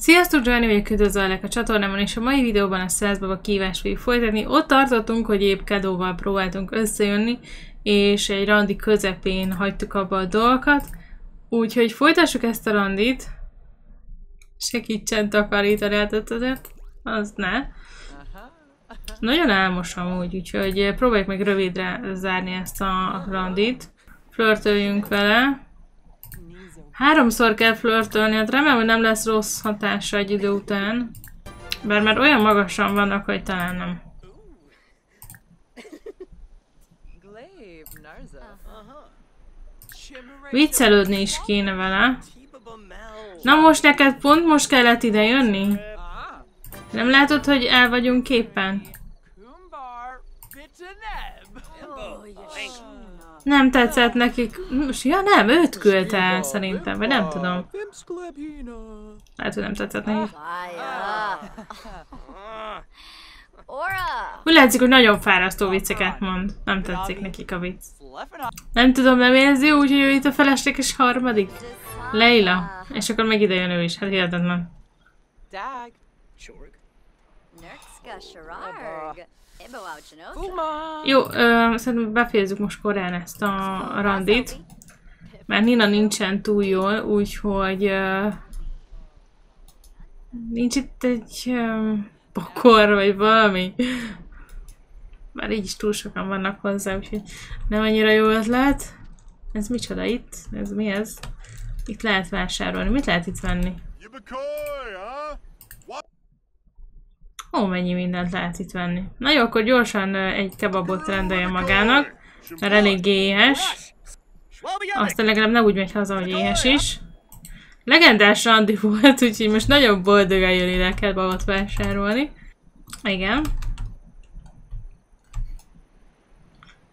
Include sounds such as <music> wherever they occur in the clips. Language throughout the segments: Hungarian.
Sziasztok, Johnny vagyok, üdvözöllek a csatornámon, és a mai videóban a Szászbaba kívást fogjuk folytatni. Ott tartottunk, hogy épp Kedóval próbáltunk összejönni, és egy randi közepén hagytuk abba a dolgokat. Úgyhogy folytassuk ezt a randit. Segítsen takarítani, hát azért az ne. Nagyon álmos amúgy, úgyhogy próbáljuk meg rövidre zárni ezt a randit. Flörtöljünk vele. Háromszor kell flörtölni, hát remélem, hogy nem lesz rossz hatása egy idő után. Bár már olyan magasan vannak, hogy talán nem. Viccelődni is kéne vele. Na most neked pont most kellett ide jönni? Nem látod, hogy el vagyunk képen? Nem tetszett nekik. Most, ja nem, őt küldte szerintem, vagy nem tudom. Lehet, hogy nem tetszett nekik. Úgy látszik, hogy nagyon fárasztó vicceket mond. Nem tetszik nekik a vicc. Nem tudom, nem érzi úgy, hogy ő itt a felesleges harmadik? Leila. És akkor meg ide jön ő is. Hát hihetetlen. Jó, ö, szerintem befejezzük most korán ezt a randit. Mert Nina nincsen túl jól, úgyhogy... Ö, nincs itt egy ö, pokor, vagy valami. Már így is túl sokan vannak hozzá, úgyhogy nem annyira jó ötlet. Ez micsoda itt? Ez mi ez? Itt lehet vásárolni. Mit lehet itt venni? Ó, mennyi mindent lehet itt venni. Na jó, akkor gyorsan egy kebabot rendeljen magának, mert elég éhes. Aztán legalább ne úgy megy haza, hogy éhes is. Legendás randi volt, <laughs> úgyhogy most nagyon boldogan jön ide kebabot vásárolni. Igen.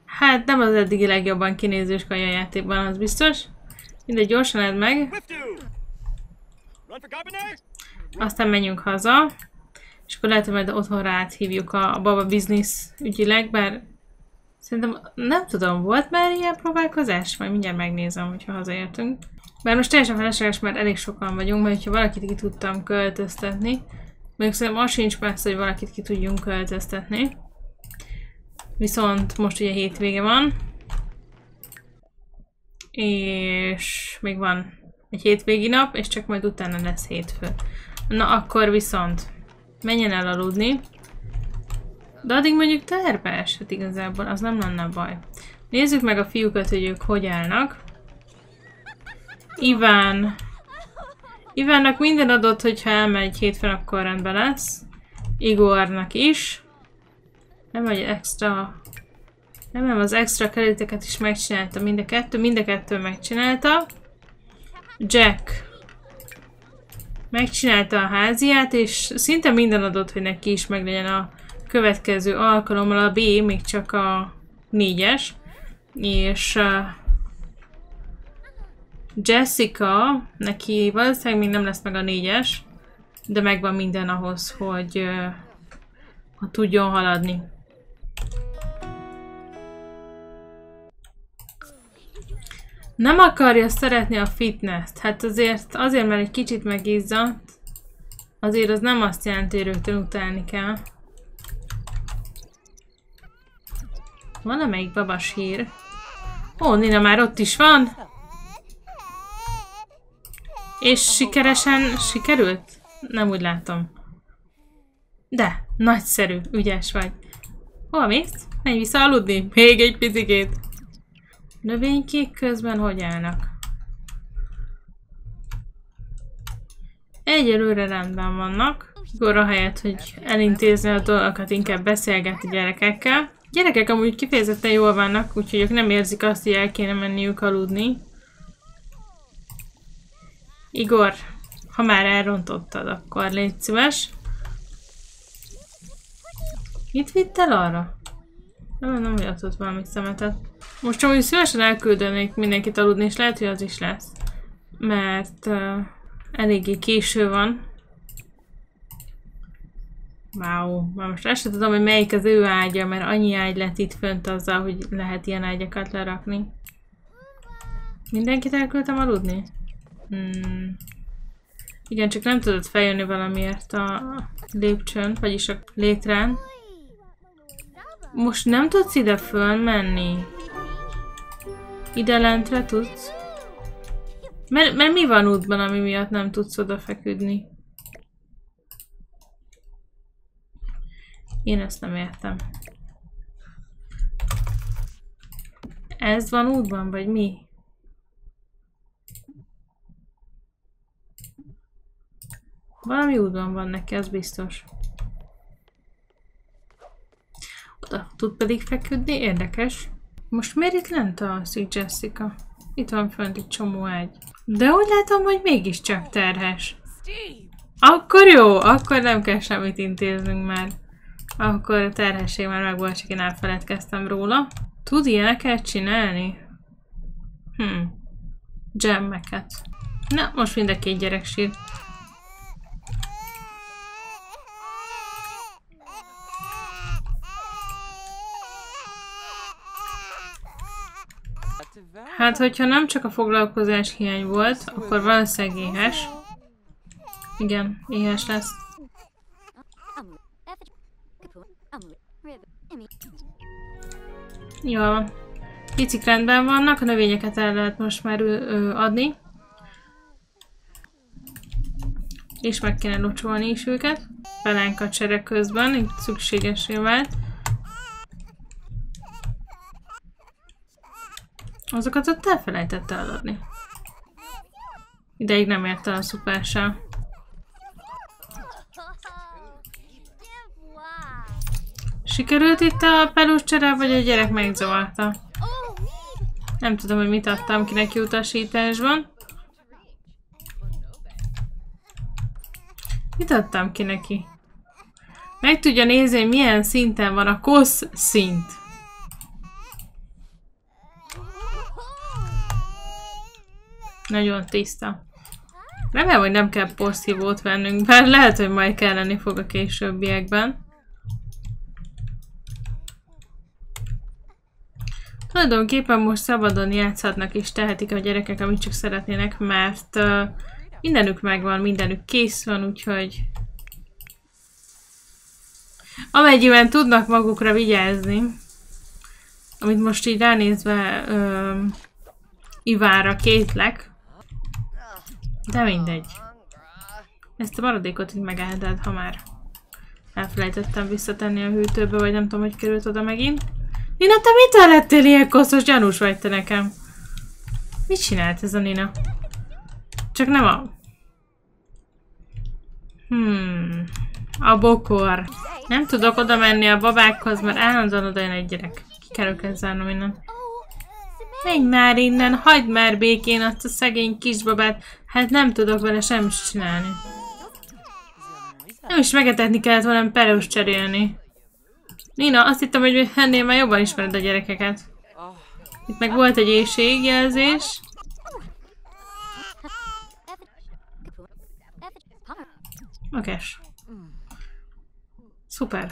Hát nem az eddigi legjobban kinézős játékban, az biztos. Mindegy, gyorsan edd meg. Aztán menjünk haza. És akkor lehet, hogy majd otthonra áthívjuk a, a baba business ügyileg, bár szerintem nem tudom, volt már ilyen próbálkozás? Majd mindjárt megnézem, hogyha hazaértünk. Bár most teljesen felesleges, mert elég sokan vagyunk, mert ha valakit ki tudtam költöztetni, még szerintem az sincs messze, hogy valakit ki tudjunk költöztetni. Viszont most ugye hétvége van. És még van egy hétvégi nap, és csak majd utána lesz hétfő. Na akkor viszont menjen el aludni. De addig mondjuk terve eshet igazából, az nem lenne baj. Nézzük meg a fiúkat, hogy ők hogy állnak. Iván. Ivánnak minden adott, hogyha elmegy hétfőn, akkor rendben lesz. Igornak is. Nem vagy extra... Nem, nem, az extra kerületeket is megcsinálta mind a kettő, mind a kettő megcsinálta. Jack. Megcsinálta a háziát, és szinte minden adott, hogy neki is meglegyen a következő alkalommal a B, még csak a négyes. És uh, Jessica, neki valószínűleg még nem lesz meg a négyes, de megvan minden ahhoz, hogy uh, ha tudjon haladni. Nem akarja szeretni a fitness-t. Hát azért, azért, mert egy kicsit megizzadt, azért az nem azt jelenti, hogy rögtön utálni kell. Van-e melyik babas hír? Ó, Nina már ott is van. És sikeresen sikerült? Nem úgy látom. De, nagyszerű, ügyes vagy. Hol mész? Menj vissza aludni? Még egy picikét. Növénykék közben hogy állnak? Egyelőre rendben vannak. Gora helyett, hogy elintézni a dolgokat, inkább beszélget a gyerekekkel. Gyerekek amúgy kifejezetten jól vannak, úgyhogy ők nem érzik azt, hogy el kéne menniük aludni. Igor, ha már elrontottad, akkor légy szíves. Mit vittel arra? Nem, nem hogy valami szemetet. Most csak szívesen elküldenék mindenkit aludni, és lehet, hogy az is lesz. Mert uh, eléggé késő van. Wow, már most sem tudom, hogy melyik az ő ágya, mert annyi ágy lett itt fönt azzal, hogy lehet ilyen ágyakat lerakni. Mindenkit elküldtem aludni? Hmm. Igen, csak nem tudod feljönni valamiért a lépcsőn, vagyis a létrán. Most nem tudsz ide fölmenni. Ide lentre tudsz? Mert, mert mi van útban, ami miatt nem tudsz oda feküdni? Én ezt nem értem. Ez van útban, vagy mi? Valami útban van neki, az biztos. Oda tud pedig feküdni, érdekes. Most miért itt lent a Sweet Jessica? Itt van fönt egy csomó egy. De úgy látom, hogy mégiscsak terhes. Akkor jó, akkor nem kell semmit intéznünk már. Akkor a terhesség már meg volt, csak én elfeledkeztem róla. Tud ilyeneket csinálni? Hm. Jammeket. Na, most mind a két gyerek sír. Hát, hogyha nem csak a foglalkozás hiány volt, akkor valószínűleg éhes. Igen, éhes lesz. Jó. Picik rendben vannak, a növényeket el lehet most már ö, adni. És meg kéne locsolni is őket. Pelánka csere közben, itt szükségesé vált. Azokat ott elfelejtette eladni. Ideig nem érte a szupersa. Sikerült itt a pelus csere, vagy a gyerek megzavarta? Nem tudom, hogy mit adtam ki neki utasításban. Mit adtam ki neki? Meg tudja nézni, milyen szinten van a kosz szint. Nagyon tiszta. Remélem, hogy nem kell porszívót vennünk, bár lehet, hogy majd kelleni fog a későbbiekben. Tulajdonképpen most szabadon játszhatnak és tehetik a gyerekek, amit csak szeretnének, mert uh, mindenük megvan, mindenük kész van, úgyhogy amennyiben tudnak magukra vigyázni, amit most így ránézve uh, Ivára kétlek, de mindegy. Ezt a maradékot így megeheted, ha már elfelejtettem visszatenni a hűtőbe, vagy nem tudom, hogy került oda megint. Nina, te mit lettél ilyen koszos? Gyanús vagy te nekem. Mit csinált ez a Nina? Csak nem a... Hmm... A bokor. Nem tudok oda menni a babákhoz, mert állandóan oda jön egy gyerek. Ki kell őket zárnom innen. Menj már innen, hagyd már békén azt a szegény kisbabát. Hát nem tudok vele semmit csinálni. Nem is megetetni kellett volna perus cserélni. Nina, azt hittem, hogy ennél már jobban ismered a gyerekeket. Itt meg volt egy éjségjelzés. Okés. Szuper.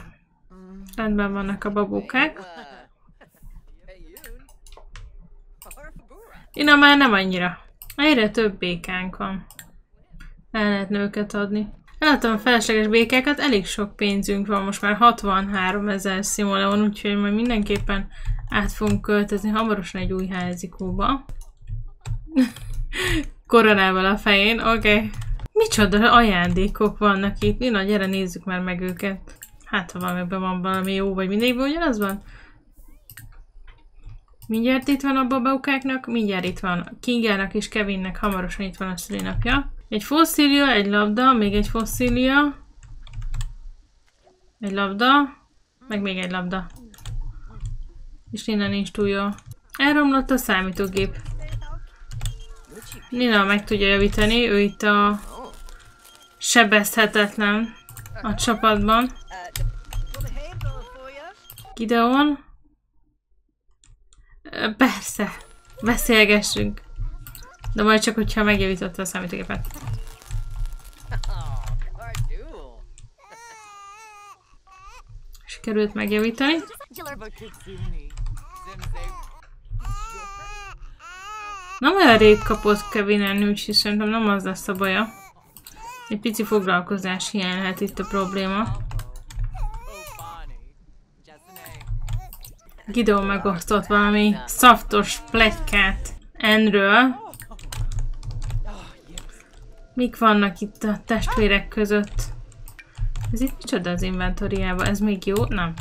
Rendben vannak a babókák. Ina már nem annyira. Egyre több békánk van. El lehetne őket adni. Eladtam felesleges békákat, elég sok pénzünk van, most már 63 ezer szimoleon, úgyhogy majd mindenképpen át fogunk költözni hamarosan egy új házikóba. <laughs> Koronával a fején, oké. Okay. Micsoda ajándékok vannak itt? Nina, gyere nézzük már meg őket. Hát, ha valamiben van valami jó, vagy mindig ugyanaz van? Mindjárt itt van a babaukáknak, mindjárt itt van Kingának és Kevinnek, hamarosan itt van a szülinapja. Egy fosszília, egy labda, még egy fosszília. Egy labda, meg még egy labda. És Nina nincs túl jó. Elromlott a számítógép. Nina meg tudja javítani, ő itt a sebezhetetlen a csapatban. Gideon. Persze, beszélgessünk. De majd csak, hogyha megjavította a számítógépet. Sikerült megjavítani. Nem olyan rég kapott Kevin úgyhogy szerintem nem az lesz a baja. Egy pici foglalkozás hiány itt a probléma. Gideon megosztott valami szaftos plegykát Enről. Mik vannak itt a testvérek között? Ez itt micsoda az inventoriába? Ez még jó? Nem.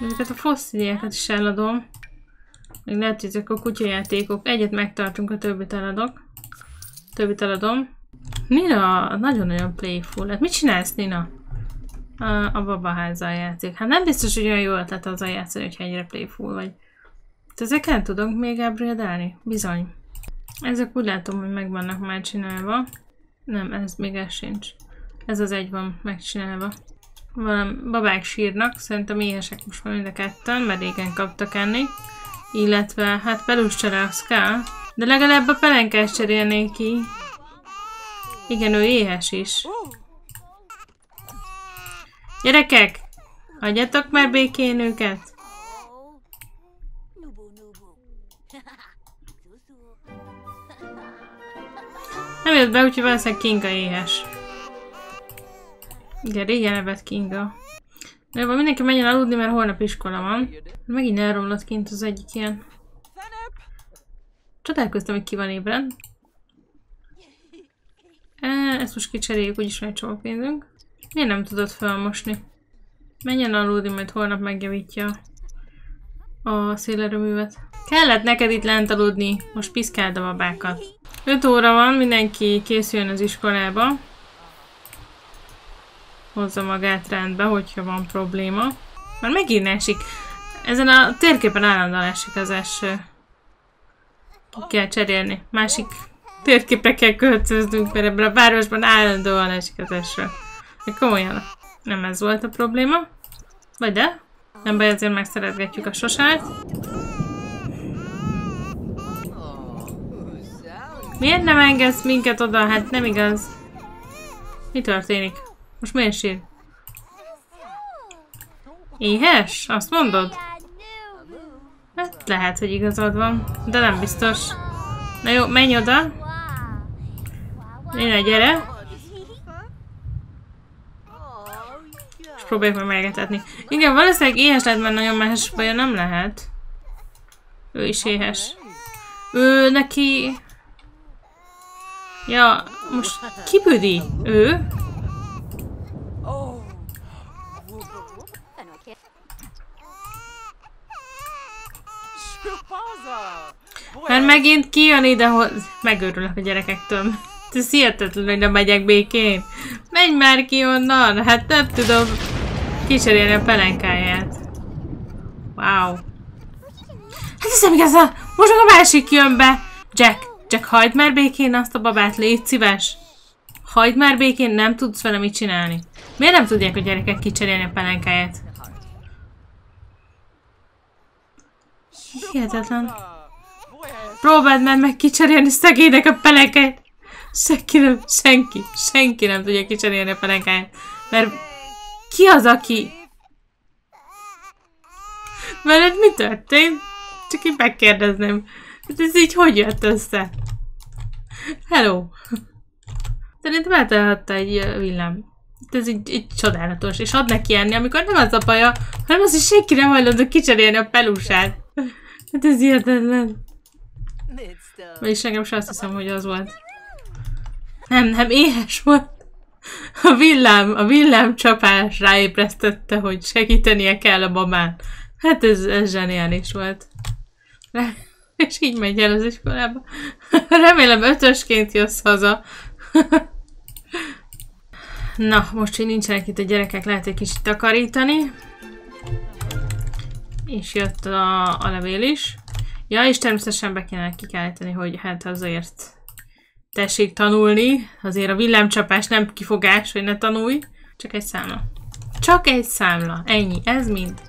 Ezeket a fossziliákat is eladom. Még lehet, hogy ezek a kutyajátékok. Egyet megtartunk, a többit eladok. Többit eladom. Nina nagyon-nagyon playful. Hát mit csinálsz, Nina? A, a babaházzal játszik. Hát nem biztos, hogy olyan jó ötlet az a játszani, hogyha ennyire playful vagy. Hát ezeken tudunk még upgrade Bizony. Ezek úgy látom, hogy meg vannak már csinálva. Nem, ez még ez sincs. Ez az egy van megcsinálva. Valami babák sírnak, szerintem éhesek most már mind a ketten, mert régen kaptak enni. Illetve, hát pelusz kell. De legalább a pelenkás cserélnék ki. Igen, ő éhes is. Gyerekek! Hagyjatok már békén őket! Nem jött be, úgyhogy valószínűleg Kinga éhes. Igen, régen nevet Kinga. De jobban mindenki menjen aludni, mert holnap iskola van. Megint elromlott kint az egyik ilyen. Csodálkoztam, hogy ki van ébren. E, ezt most kicseréljük, úgyis van egy csomó pénzünk. Miért nem tudod felmosni? Menjen aludni, majd holnap megjavítja a szélerőművet. Kellett neked itt lent aludni, most piszkáld a babákat. 5 óra van, mindenki készüljön az iskolába. Hozza magát rendbe, hogyha van probléma. Már megint esik. Ezen a térképen állandóan esik az eső. Ki kell cserélni. Másik térképre kell költöznünk, mert ebben a városban állandóan esik az eső. De komolyan, nem ez volt a probléma. Vagy de? Nem baj, ezért megszeretgetjük a sosát. Miért nem engedsz minket oda? Hát nem igaz. Mi történik? Most miért sír? Éhes? Azt mondod? Hát lehet, hogy igazad van, de nem biztos. Na jó, menj oda. Léna, gyere. És próbáljuk meg megetetni. Igen, valószínűleg éhes lehet, mert nagyon mehes baja nem lehet. Ő is éhes. Ő neki... Ja, most ki büdi? Ő? Mert megint kijön ide, hogy megőrülök a gyerekektől. Ez hihetetlen, hogy nem megyek békén. Menj már ki onnan! Hát nem tudom kicserélni a pelenkáját. Wow. Hát hiszem igazán, most a másik jön be. Jack, Jack, hagyd már békén azt a babát, légy szíves. Hagyd már békén, nem tudsz vele mit csinálni. Miért nem tudják a gyerekek kicserélni a pelenkáját? Hihetetlen. Próbáld már meg kicserélni szegénynek a pelenkáját. Senki nem, senki, senki nem tudja kicserélni a pelenkáját. Mert ki az, aki... Veled mi történt? Csak én megkérdezném. Hát ez így hogy jött össze? Hello! Szerintem eltalálhatta egy villám. Ez így, így csodálatos. És ad neki enni, amikor nem az a baja, hanem az, hogy senki nem hajlandó kicserélni a pelusát. Hát ez hihetetlen. Vagyis nekem sem azt hiszem, hogy az volt. Nem, nem, éhes volt. A villám, a villám csapás ráébresztette, hogy segítenie kell a babán. Hát ez, ez zseniális volt. És így megy el az iskolába. Remélem ötösként jössz haza. Na, most, hogy nincsenek itt a gyerekek, lehet egy kicsit takarítani. És jött a, a levél is. Ja, és természetesen be kéne kikelteni, hogy hát azért tessék tanulni. Azért a villámcsapás nem kifogás, hogy ne tanulj. Csak egy számla. Csak egy számla. Ennyi. Ez mind.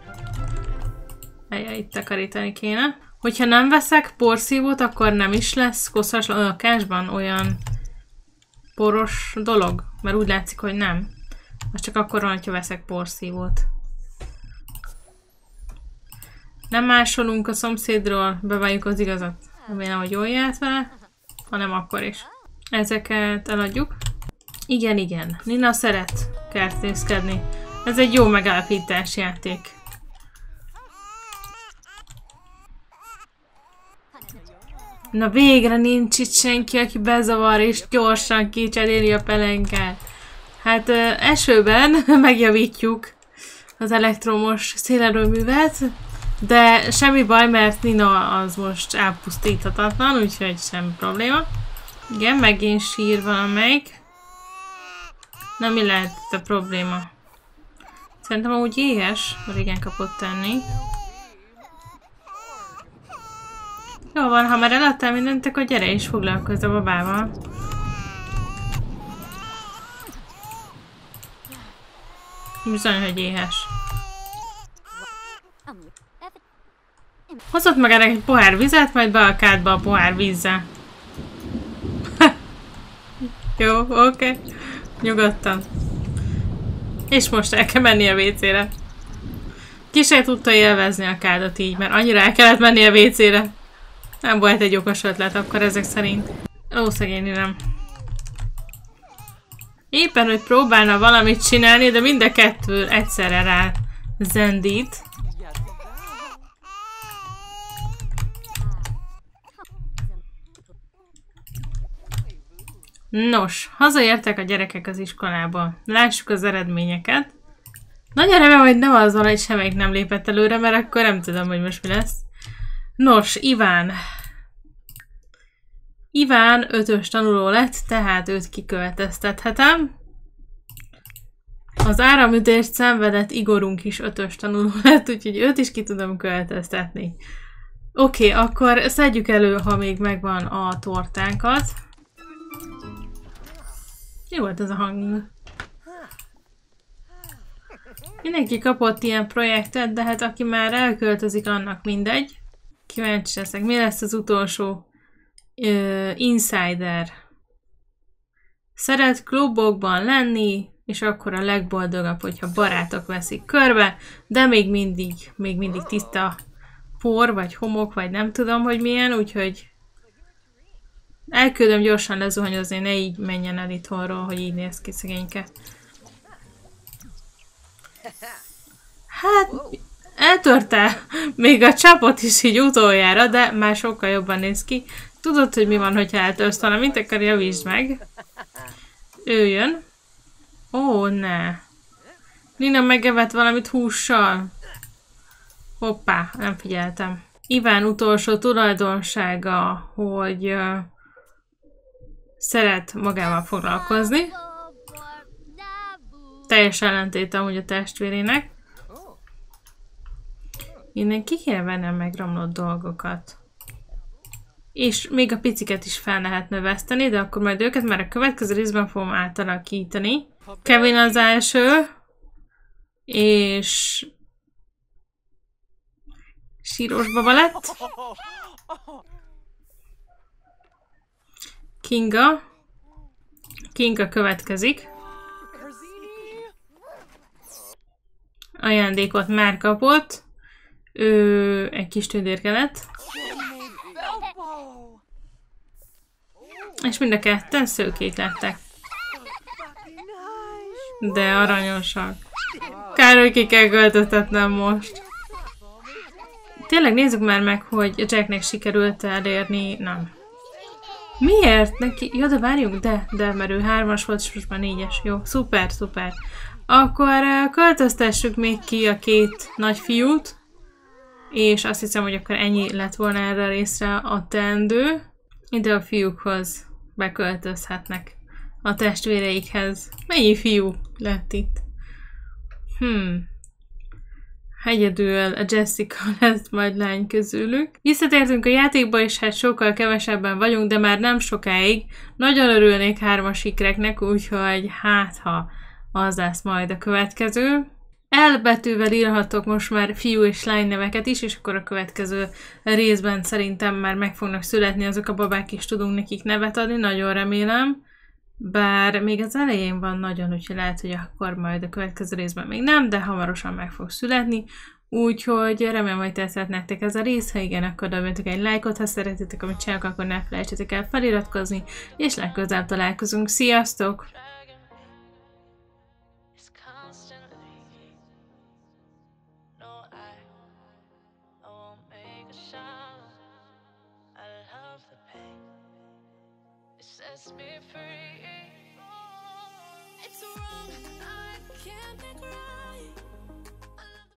Ejjel, itt takarítani kéne. Hogyha nem veszek porszívót, akkor nem is lesz koszos lakásban olyan poros dolog. Mert úgy látszik, hogy nem. Az csak akkor van, hogyha veszek porszívót. Nem másolunk a szomszédról, beváljuk az igazat. Remélem, hogy jól járt vele, hanem akkor is. Ezeket eladjuk. Igen, igen. Nina szeret kertészkedni. Ez egy jó megállapítás játék. Na végre nincs itt senki, aki bezavar és gyorsan kicseréli a pelenkát. Hát esőben <laughs> megjavítjuk az elektromos szélerőművet, de semmi baj, mert Nina az most elpusztíthatatlan, úgyhogy semmi probléma. Igen, megint sír valamelyik. Na mi lehet itt a probléma? Szerintem úgy éhes, régen kapott tenni. Jó van, ha már eladtál mindent, akkor gyere és foglalkozz a babával. Bizony, hogy éhes. Hozott meg ennek egy pohár vizet, majd be a kádba a pohár vízzel. Jó, oké. Okay. Nyugodtan. És most el kell menni a WC-re. Ki tudta élvezni a kádat így, mert annyira el kellett menni a WC-re. Nem volt egy okos ötlet akkor ezek szerint. Ó, szegény nem. Éppen, hogy próbálna valamit csinálni, de mind a kettő egyszerre rá zendít. Nos, hazaértek a gyerekek az iskolába. Lássuk az eredményeket. Nagyon remélem, hogy nem az van, hogy semmelyik nem lépett előre, mert akkor nem tudom, hogy most mi lesz. Nos, Iván. Iván ötös tanuló lett, tehát őt kiköveteztethetem. Az áramütést szenvedett Igorunk is ötös tanuló <laughs> lett, úgyhogy őt is ki tudom követeztetni. Oké, okay, akkor szedjük elő, ha még megvan a tortánkat. Jó volt ez a hang. Mindenki kapott ilyen projektet, de hát aki már elköltözik, annak mindegy. Kíváncsi leszek, mi lesz az utolsó uh, insider. Szeret klubokban lenni, és akkor a legboldogabb, hogyha barátok veszik körbe, de még mindig, még mindig tiszta por, vagy homok, vagy nem tudom, hogy milyen, úgyhogy elküldöm gyorsan lezuhanyozni, ne így menjen el itthonról, hogy így néz ki szegényke. Hát, eltörte még a csapot is így utoljára, de már sokkal jobban néz ki. Tudod, hogy mi van, hogyha eltörsz valamit, akkor javítsd meg. Ő jön. Ó, ne. Nina megevett valamit hússal. Hoppá, nem figyeltem. Iván utolsó tulajdonsága, hogy szeret magával foglalkozni. Teljes ellentéte amúgy a testvérének. Innen ki kéne vennem meg dolgokat. És még a piciket is fel lehet növeszteni, de akkor majd őket már a következő részben fogom átalakítani. Kevin az első. És... Síros baba lett. Kinga. Kinga következik. Ajándékot már kapott. Ő egy kis tündérkelet. És mind a ketten szőkék lettek. De aranyosak. Kár, hogy ki kell költöztetnem most. Tényleg nézzük már meg, hogy Jacknek sikerült elérni... Nem. Miért? Neki... Jó, de várjunk, de, de, mert ő hármas volt, és most már négyes. Jó, szuper, szuper. Akkor költöztessük még ki a két nagy fiút. És azt hiszem, hogy akkor ennyi lett volna erre a részre a teendő. Ide a fiúkhoz beköltözhetnek a testvéreikhez. Mennyi fiú lett itt? Hmm. Egyedül a Jessica <laughs> lesz majd lány közülük. Visszatértünk a játékba, és hát sokkal kevesebben vagyunk, de már nem sokáig. Nagyon örülnék hármas sikreknek, úgyhogy hát ha az lesz majd a következő. L betűvel írhatok most már fiú és lány neveket is, és akkor a következő részben szerintem már meg fognak születni azok a babák, és tudunk nekik nevet adni, nagyon remélem. Bár még az elején van nagyon, úgyhogy lehet, hogy akkor majd a következő részben még nem, de hamarosan meg fog születni. Úgyhogy remélem, hogy tetszett nektek ez a rész, ha igen, akkor dobjatok egy lájkot, ha szeretitek, amit csinálok, akkor ne felejtsetek el feliratkozni, és legközelebb találkozunk. Sziasztok! It's constantly. No, wrong, I can't make right.